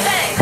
vem.